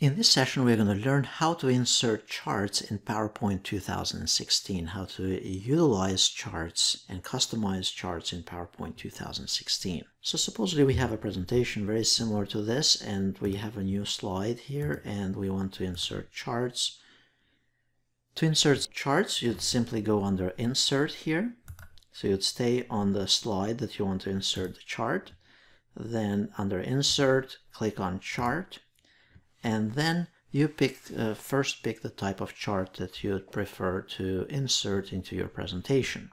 In this session, we're going to learn how to insert charts in PowerPoint 2016, how to utilize charts and customize charts in PowerPoint 2016. So supposedly we have a presentation very similar to this, and we have a new slide here, and we want to insert charts. To insert charts, you'd simply go under Insert here. So you'd stay on the slide that you want to insert the chart. Then under Insert, click on Chart and then you pick uh, first pick the type of chart that you'd prefer to insert into your presentation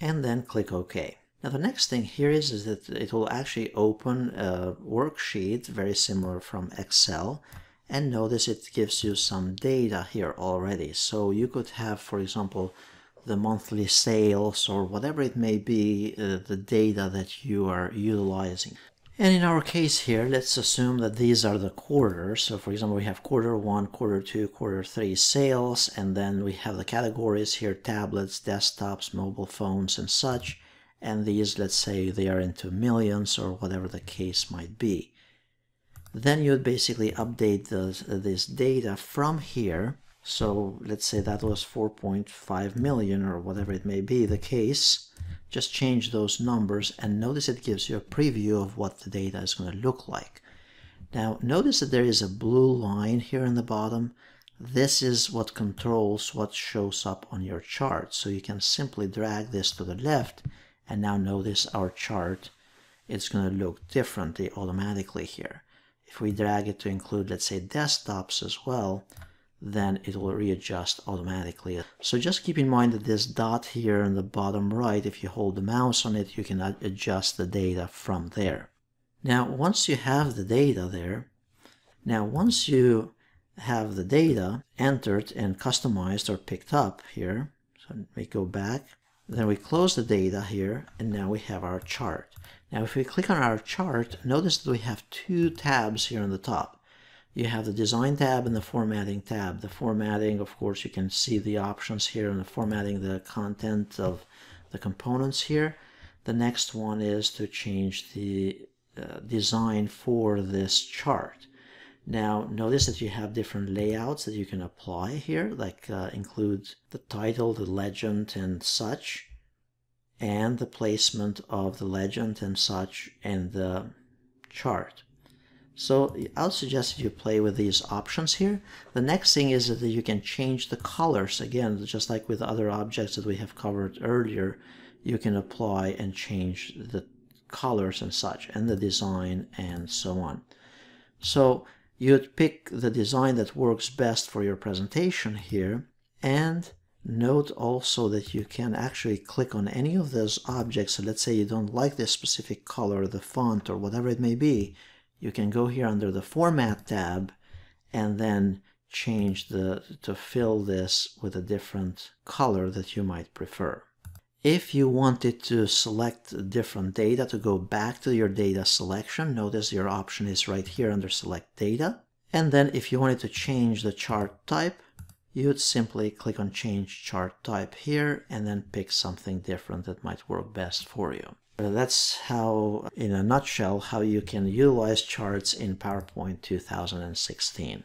and then click OK. Now the next thing here is, is that it will actually open a worksheet very similar from Excel and notice it gives you some data here already. So you could have, for example, the monthly sales or whatever it may be, uh, the data that you are utilizing. And in our case here, let's assume that these are the quarters. So for example, we have quarter one, quarter two, quarter three sales, and then we have the categories here, tablets, desktops, mobile phones, and such. And these, let's say they are into millions or whatever the case might be. Then you'd basically update this, this data from here. So let's say that was 4.5 million or whatever it may be the case just change those numbers and notice it gives you a preview of what the data is going to look like. Now notice that there is a blue line here in the bottom. This is what controls what shows up on your chart. So you can simply drag this to the left and now notice our chart it's going to look differently automatically here. If we drag it to include let's say desktops as well, then it will readjust automatically. So just keep in mind that this dot here in the bottom right, if you hold the mouse on it, you can adjust the data from there. Now, once you have the data there, now once you have the data entered and customized or picked up here, so we go back, then we close the data here, and now we have our chart. Now, if we click on our chart, notice that we have two tabs here on the top you have the design tab and the formatting tab. The formatting, of course, you can see the options here and the formatting the content of the components here. The next one is to change the uh, design for this chart. Now notice that you have different layouts that you can apply here, like uh, include the title, the legend and such, and the placement of the legend and such in the chart. So I'll suggest you play with these options here. The next thing is that you can change the colors. Again, just like with other objects that we have covered earlier, you can apply and change the colors and such, and the design and so on. So you'd pick the design that works best for your presentation here, and note also that you can actually click on any of those objects. So let's say you don't like this specific color, the font, or whatever it may be, you can go here under the Format tab and then change the to fill this with a different color that you might prefer. If you wanted to select different data to go back to your data selection, notice your option is right here under Select Data. And then if you wanted to change the chart type, you would simply click on Change Chart Type here and then pick something different that might work best for you. Uh, that's how, in a nutshell, how you can utilize charts in PowerPoint 2016.